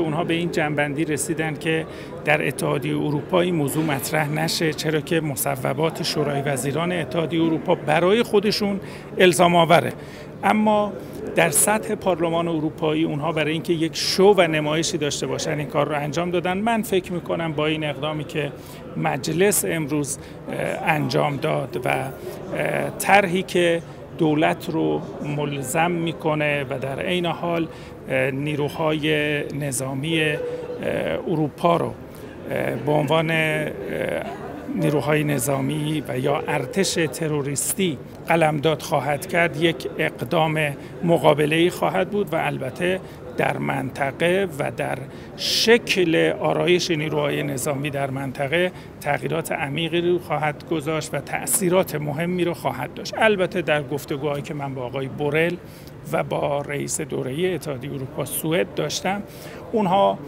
اونها به این جنبندی رسیدن که در اتحادیه اروپا این موضوع مطرح نشه چرا که مصوبات شورای وزیران اتحادیه اروپا برای خودشون الزام آوره. اما در سطح پارلمان اروپایی اونها برای اینکه یک شو و نمایشی داشته باشن این کار رو انجام دادن. من فکر می‌کنم با این اقدامی که مجلس امروز انجام داد و طرحی که دولت رو ملزم می‌کنه و در عین حال نیروهای نظامی اروپا رو به عنوان نیروهای نظامی و یا ارتش تروریستی قلمداد خواهد کرد یک اقدام مقابله خواهد بود و البته در منطقه و در شکل آرایش نیروهای نظامی در منطقه تغییرات عمیقی رو خواهد گذاشت و تأثیرات مهمی رو خواهد داشت. البته در گفتگوهایی که من با آقای بورل و با رئیس دوره اتحادیه اروپا سوئد داشتم اونها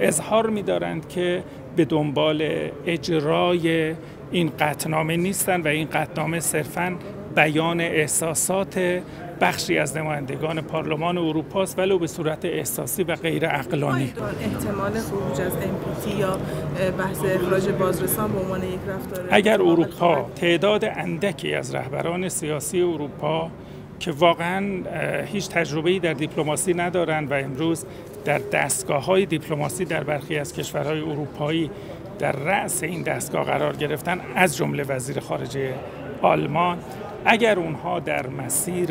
اظهار می‌دارند که به دنبال اجرای این قطنامه نیستن و این قطنامه صرفا بیان احساسات بخشی از نمایندگان پارلمان اروپا است ولو به صورت احساسی و غیر عقلانی. احتمال خروج از امپیتی یا بحث اخراج بازرسان به عنوان یک رفتار اگر اروپا تعداد اندکی از رهبران سیاسی اروپا که واقعا هیچ تجربه‌ای در دیپلماسی ندارند و امروز در دستگاه های دیپلماسی در برخی از کشورهای اروپایی در رأس این دستگاه قرار گرفتن از جمله وزیر خارجه آلمان. اگر اونها در مسیر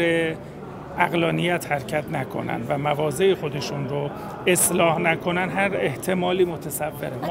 اقلانیت حرکت نکنن و مواضع خودشون رو اصلاح نکنن هر احتمالی متصوره